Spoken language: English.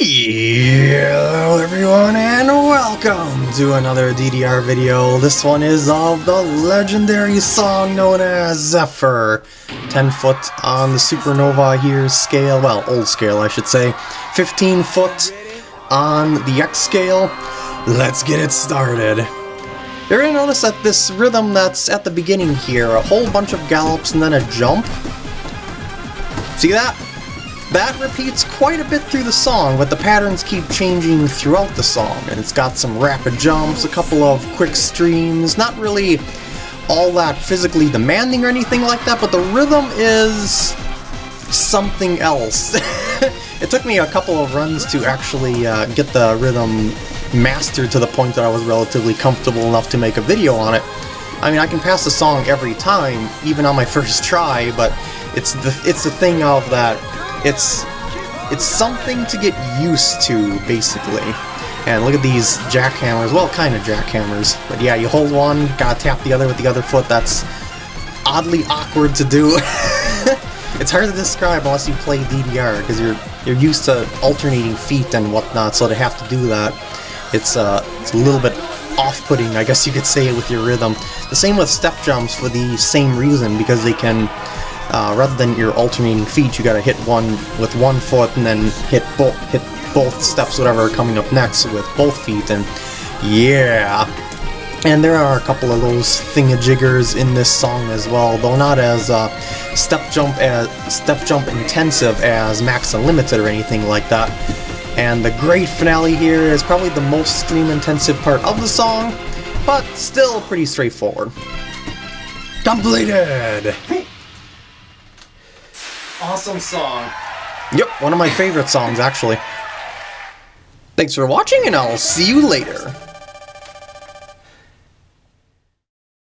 Hello everyone and welcome to another DDR video. This one is of the legendary song known as Xepher. 10 foot on the Supernova here scale, well old scale I should say. 15 foot on the X scale. Let's get it started. You're gonna notice that this rhythm that's at the beginning here, a whole bunch of gallops and then a jump. See that? That repeats quite a bit through the song, but the patterns keep changing throughout the song, and it's got some rapid jumps, a couple of quick streams, not really all that physically demanding or anything like that, but the rhythm is something else. it took me a couple of runs to actually uh, get the rhythm mastered to the point that I was relatively comfortable enough to make a video on it. I mean, I can pass the song every time, even on my first try, but it's the it's the thing of that it's it's something to get used to, basically. And look at these jackhammers. Well, kind of jackhammers. But yeah, you hold one, gotta tap the other with the other foot. That's oddly awkward to do. it's hard to describe unless you play DDR, because you're you're used to alternating feet and whatnot, so to have to do that, it's, uh, it's a little bit off-putting, I guess you could say, it with your rhythm. The same with step jumps for the same reason, because they can uh, rather than your alternating feet, you gotta hit one with one foot and then hit both hit both steps, whatever are coming up next with both feet, and yeah. And there are a couple of those thingajiggers in this song as well, though not as uh, step jump as step jump intensive as Max Unlimited or anything like that. And the great finale here is probably the most stream intensive part of the song, but still pretty straightforward. Completed! Awesome song. Yep, one of my favorite songs, actually. Thanks for watching, and I'll see you later.